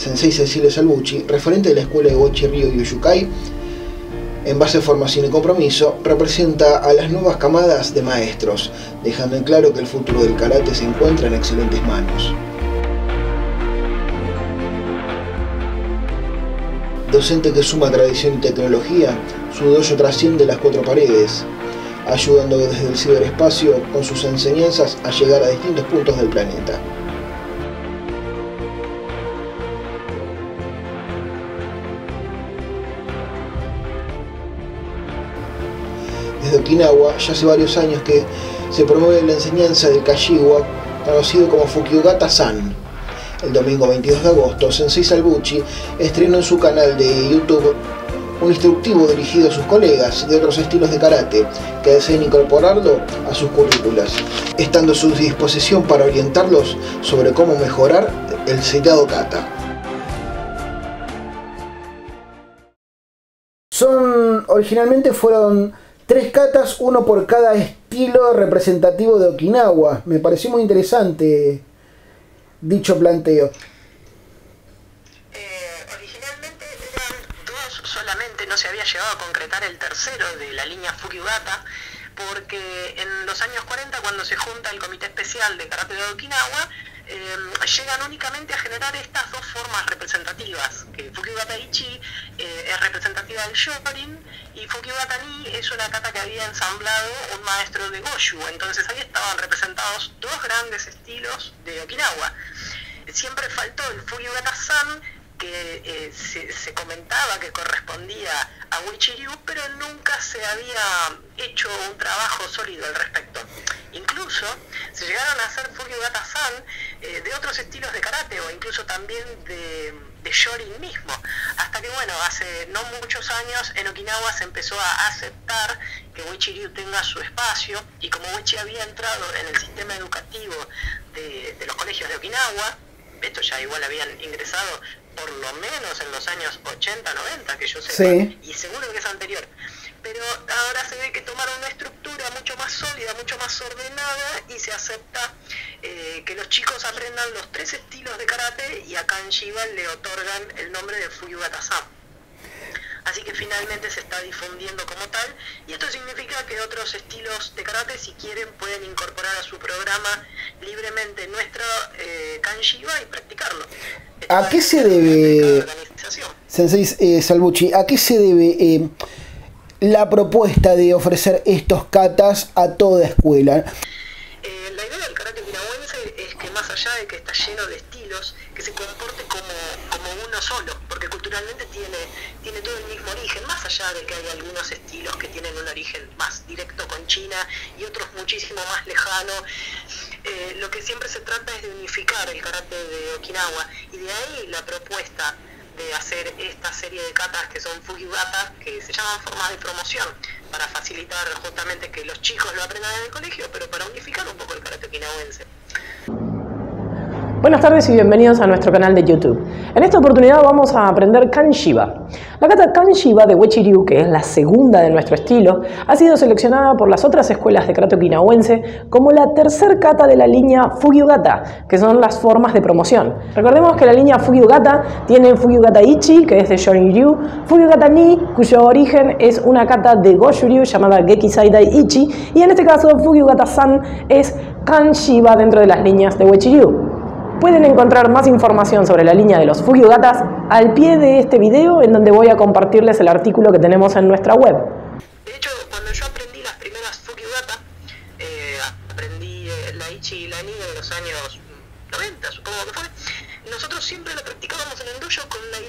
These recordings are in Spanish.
Sensei Cecilio Salvucci, referente de la escuela de Gochi Ryo Yushukai, en base a formación y compromiso, representa a las nuevas camadas de maestros, dejando en claro que el futuro del karate se encuentra en excelentes manos. Docente que suma tradición y tecnología, su dojo trasciende las cuatro paredes, ayudando desde el ciberespacio con sus enseñanzas a llegar a distintos puntos del planeta. Desde Okinawa ya hace varios años que se promueve la enseñanza del Kashiwa, conocido como Fukyugata-san. El domingo 22 de agosto, Sensei Salbuchi estrenó en su canal de YouTube un instructivo dirigido a sus colegas de otros estilos de karate que deseen incorporarlo a sus currículas, estando a su disposición para orientarlos sobre cómo mejorar el citado kata. Son, originalmente fueron tres katas, uno por cada estilo representativo de Okinawa. Me pareció muy interesante dicho planteo. no se había llegado a concretar el tercero de la línea Fukyugata, porque en los años 40, cuando se junta el Comité Especial de Karate de Okinawa, eh, llegan únicamente a generar estas dos formas representativas, que Ichi eh, es representativa del Shorin y Fukyugata Ni es una kata que había ensamblado un maestro de Goshu, entonces ahí estaban representados dos grandes estilos de Okinawa. Siempre faltó el Fukyugata San, que eh, se, comentaba que correspondía a Wichiryu, pero nunca se había hecho un trabajo sólido al respecto. Incluso se llegaron a hacer Fukyugata-san eh, de otros estilos de karate o incluso también de, de Shorin mismo. Hasta que, bueno, hace no muchos años en Okinawa se empezó a aceptar que Wichiryu tenga su espacio y como Wichi había entrado en el sistema educativo de, de los colegios de Okinawa, esto ya igual habían ingresado por lo menos en los años 80, 90, que yo sé, y seguro que es anterior. Pero ahora se ve que tomaron una estructura mucho más sólida, mucho más ordenada y se acepta eh, que los chicos aprendan los tres estilos de karate y a Kanjiba le otorgan el nombre de Fuyugata-san. Así que finalmente se está difundiendo como tal y esto significa que otros estilos de karate si quieren pueden incorporar a su programa libremente nuestra eh, Kanjiba y practicarlo. ¿A qué se debe, Sensei eh, a qué se debe eh, la propuesta de ofrecer estos katas a toda escuela? Eh, la idea del karate kinawense es que más allá de que está lleno de estilos, que se comporte como, como uno solo, porque culturalmente tiene, tiene todo el mismo origen, más allá de que hay algunos estilos que tienen un origen más directo con China y otros muchísimo más lejano. Eh, lo que siempre se trata es de unificar el karate de Okinawa y de ahí la propuesta de hacer esta serie de katas que son Fugibata, que se llaman formas de promoción, para facilitar justamente que los chicos lo aprendan en el colegio, pero para unificar un poco el karate okinawense. Buenas tardes y bienvenidos a nuestro canal de YouTube. En esta oportunidad vamos a aprender Kanshiba. La kata Kanshiba de Wechiryu, que es la segunda de nuestro estilo, ha sido seleccionada por las otras escuelas de karate okinawense como la tercer kata de la línea Fugyugata, que son las formas de promoción. Recordemos que la línea Fugyugata tiene Fugyugata Ichi, que es de Shorin-ryu, Fugyugata Ni, cuyo origen es una kata de Goshuryu llamada Geki Saidai Ichi, y en este caso Fugyugata San es Kanshiba dentro de las líneas de Wechiryu. Pueden encontrar más información sobre la línea de los Fugyugatas al pie de este video en donde voy a compartirles el artículo que tenemos en nuestra web. De hecho, cuando yo aprendí las primeras Fugyugata, eh, aprendí eh, la Ichi y la Ni en los años 90, supongo que fue, nosotros siempre lo practicábamos en el dojo con la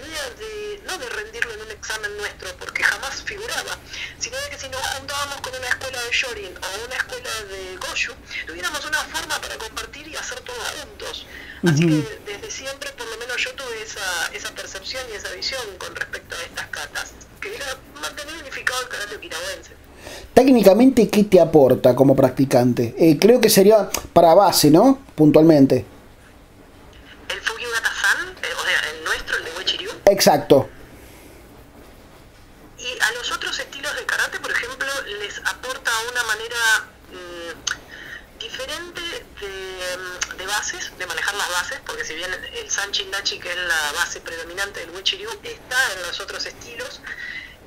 no de rendirlo en un examen nuestro, porque jamás figuraba, sino de que si nos juntábamos con una escuela de Shorin o una escuela de Goshu, tuviéramos una forma para compartir y hacer todo juntos. Así que desde siempre, por lo menos yo tuve esa, esa percepción y esa visión con respecto a estas catas, que era mantener unificado el karate okinawense. Técnicamente, ¿qué te aporta como practicante? Eh, creo que sería para base, ¿no? Puntualmente. El Fugyugata-san, eh, o sea, el nuestro, el de Wechiryu. Exacto. Y a los otros estilos de karate, por ejemplo, les aporta una manera mmm, diferente de, de bases, de manejar las bases, porque si bien el Sanchin Dachi, que es la base predominante del Wichiryu, está en los otros estilos,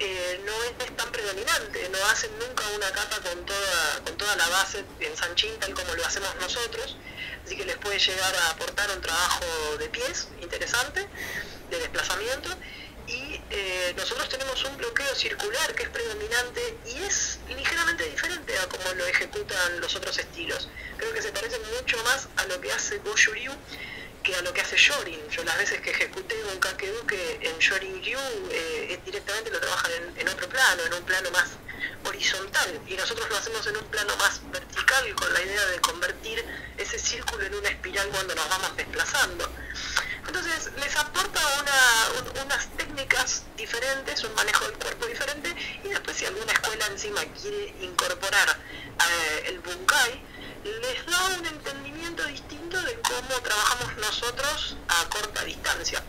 eh, no es, tan predominante, no hacen nunca una capa con toda, con toda la base en Sanchin tal como lo hacemos nosotros, así que les puede llegar a aportar un trabajo de pies interesante, de desplazamiento, y eh, nosotros tenemos un bloqueo circular que es predominante y es ligeramente diferente a como lo ejecutan los otros estilos. Creo que se parece mucho más a lo que hace Goju que a lo que hace Shorin. Yo las veces que ejecuté un Kakeduke en Shorin Ryu eh, directamente lo trabajan en, otro plano, en un plano más horizontal y nosotros lo hacemos en un plano más vertical con la idea de convertir ese círculo en una espiral cuando nos vamos desplazando. Entonces les aporta unas técnicas diferentes, un manejo del cuerpo diferente y después si alguna escuela encima quiere incorporar eh, el bunkai, les da un entendimiento distinto de cómo trabajamos nosotros a corta distancia.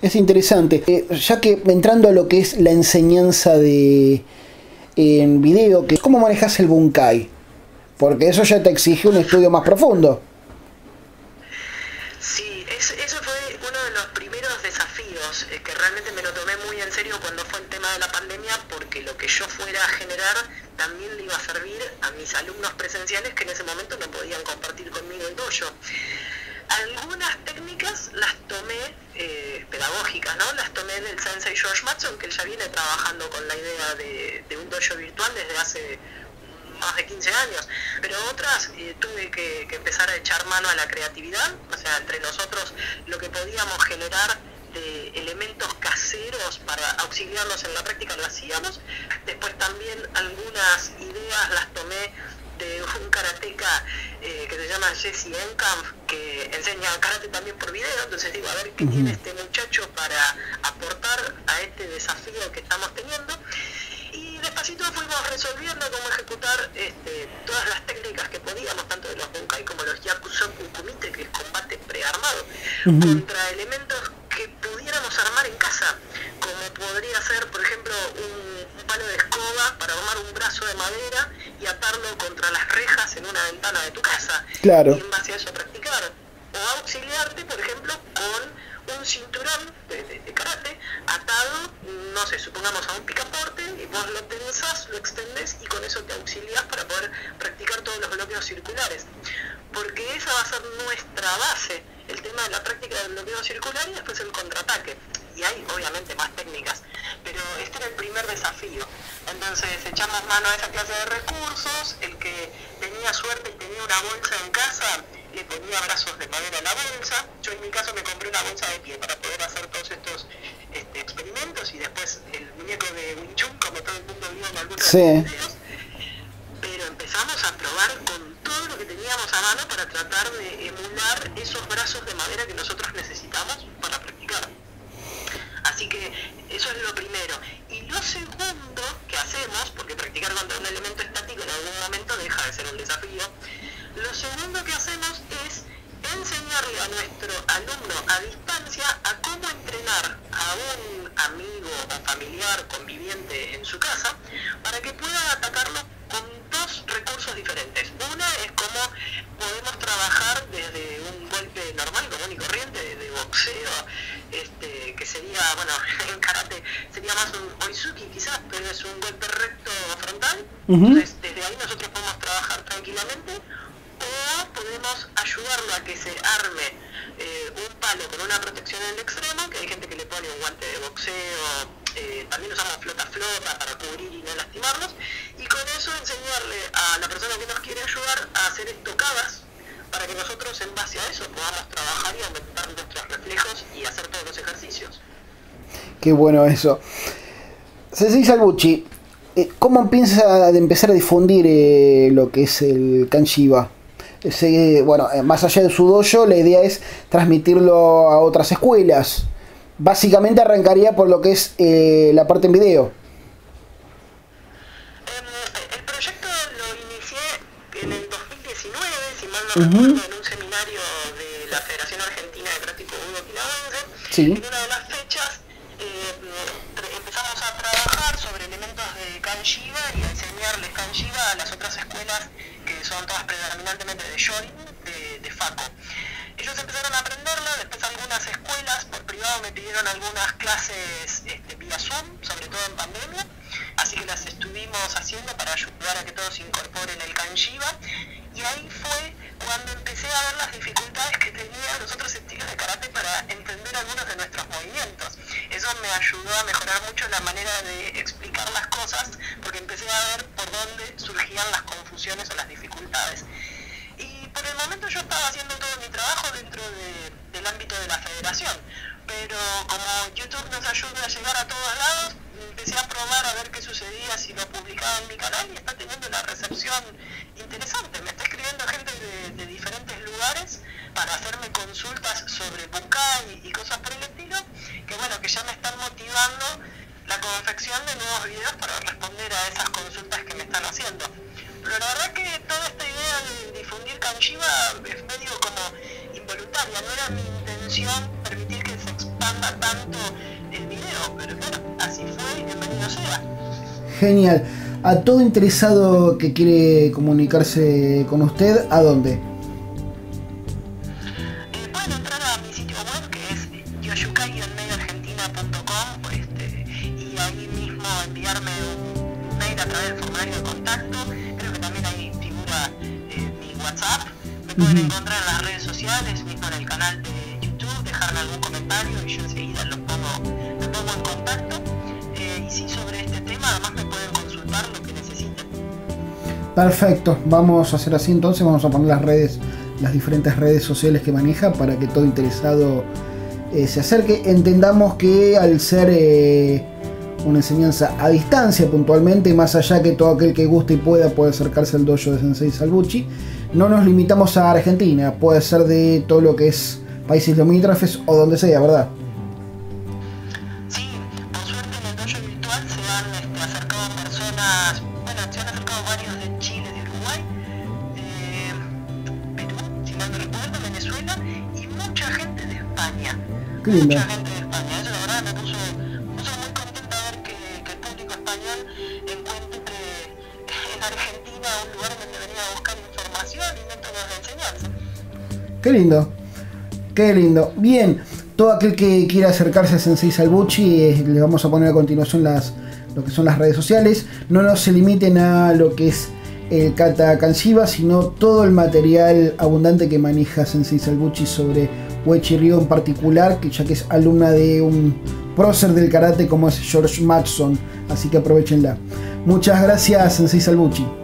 Es interesante, eh, ya que entrando a lo que es la enseñanza de en video, que cómo manejas el bunkai, porque eso ya te exige un estudio más profundo. Sí, eso fue uno de los primeros desafíos, eh, que realmente me lo tomé muy en serio cuando fue el tema de la pandemia, porque lo que yo fuera a generar también le iba a servir a mis alumnos presenciales que en ese momento no podían compartir conmigo el dojo. Algunas técnicas las tomé eh, pedagógicas, ¿no? Las tomé del sensei George Matson, que él ya viene trabajando con la idea de, de un dojo virtual desde hace más de 15 años, pero otras eh, tuve que, empezar a echar mano a la creatividad, o sea, entre nosotros lo que podíamos generar de elementos caseros para auxiliarnos en la práctica lo hacíamos, después también algunas ideas las tomé de un karateca eh, que se llama Jesse Enkamp, que enseña karate también por video, entonces digo, a ver qué tiene este muchacho para aportar a este desafío que estamos teniendo y despacito fuimos resolviendo cómo ejecutar este, todas las técnicas que podíamos, tanto de los Bunkai como los Yakusoku Kumite, que es combate prearmado, contra elementos que pudiéramos armar en casa, como podría ser, por ejemplo, un, palo de escoba para armar un brazo de madera y atarlo contra las rejas en una ventana de tu casa. Claro. Y en base a eso practicar. O auxiliarte, por ejemplo, con un cinturón de, karate atado, no sé, supongamos a un picaporte, y vos lo tensas, lo extendés y con eso te auxilias para poder practicar todos los bloqueos circulares. Porque esa va a ser nuestra base, el tema de la práctica del bloqueo circular y después el contraataque. Y hay obviamente más técnicas, pero este era el primer desafío. Entonces echamos mano a esa clase de recursos, el que tenía suerte y tenía una bolsa en casa, le ponía brazos de madera a la bolsa. Yo en mi caso me compré una bolsa de pie para poder hacer todos estos este, experimentos y después el muñeco de Wing Chun, como todo el mundo vio en algunos sí. videos. Pero empezamos a probar con todo lo que teníamos a mano para tratar de emular esos brazos de madera que nosotros necesitamos para practicar. Así que eso es lo primero. Y lo segundo que hacemos, porque practicar contra un elemento estático en algún momento deja de ser un desafío, lo segundo que hacemos enseñarle a nuestro alumno a distancia a cómo entrenar a un amigo o familiar conviviente en su casa para que pueda atacarlo con dos recursos diferentes. Una es cómo podemos trabajar desde un golpe normal, común y corriente, de boxeo, este, que sería, bueno, en karate sería más un oizuki quizás, pero es un golpe recto frontal. Entonces, desde ahí nosotros podemos podemos ayudarlo a que se arme eh, un palo con una protección en el extremo, que hay gente que le pone un guante de boxeo, eh, también usamos flota flota para cubrir y no lastimarnos, y con eso enseñarle a la persona que nos quiere ayudar a hacer estocadas para que nosotros en base a eso podamos trabajar y aumentar nuestros reflejos y hacer todos los ejercicios. Qué bueno eso. Ceci Salbucci, eh, ¿cómo piensa de empezar a difundir lo que es el Kanshiba? Bueno, eh, más allá de su dojo, la idea es transmitirlo a otras escuelas. Básicamente arrancaría por lo que es eh, la parte en video. Em, el proyecto lo inicié en el 2019, si mal no recuerdo, en un seminario de la Federación Argentina de Práctico Budo Sí. Son todas predominantemente de Shorin, Faco. Ellos empezaron a aprenderlo, después algunas escuelas por privado me pidieron algunas clases este, vía Zoom, sobre todo en pandemia, así que las estuvimos haciendo para ayudar a que todos incorporen el Kanjiba y ahí fue a ver las dificultades que tenían los otros estilos de karate para entender algunos de nuestros movimientos. Eso me ayudó a mejorar mucho la manera de explicar las cosas porque empecé a ver por dónde surgían las confusiones o las dificultades. Y por el momento yo estaba haciendo todo mi trabajo dentro del ámbito de la federación, pero como YouTube nos ayuda a llegar a todos lados, empecé a probar a ver qué sucedía si lo publicaba en mi canal y está teniendo una recepción interesante. Me está escribiendo gente de, diferentes para hacerme consultas sobre Bukai y, cosas por el estilo, que bueno, que ya me están motivando la confección de nuevos videos para responder a esas consultas que me están haciendo. Pero la verdad que toda esta idea de difundir Kanjiba es medio como involuntaria, no era mi intención permitir que se expanda tanto el video, pero bueno, así fue y bienvenido sea. Genial. A todo interesado que quiere comunicarse con usted, ¿a dónde? WhatsApp. Me pueden encontrar en las redes sociales, mismo en el canal de YouTube, dejarme algún comentario y yo enseguida los pongo, me pongo en contacto. Eh, y si sobre este tema además me pueden lo que necesiten. Perfecto, vamos a hacer así entonces, vamos a poner las redes, las diferentes redes sociales que maneja para que todo interesado eh, se acerque. Entendamos que al ser eh, una enseñanza a distancia puntualmente, más allá que todo aquel que guste y pueda puede acercarse al dojo de Sensei Salbuchi, no nos limitamos a Argentina, puede ser de todo lo que es países limítrofes o donde sea, ¿verdad? Mucha gente de España. Buscar información y de enseñanza. Qué lindo. Qué lindo. Bien, todo aquel que quiera acercarse a Sensei Salbucci, eh, le vamos a poner a continuación las, lo que son las redes sociales. No nos se limiten a lo que es el Kata Kanshiba, sino todo el material abundante que maneja Sensei Salbucci sobre Wechi Ryo en particular, que ya que es alumna de un prócer del karate como es George Matson, así que aprovechenla. Muchas gracias, Sensei Salbucci.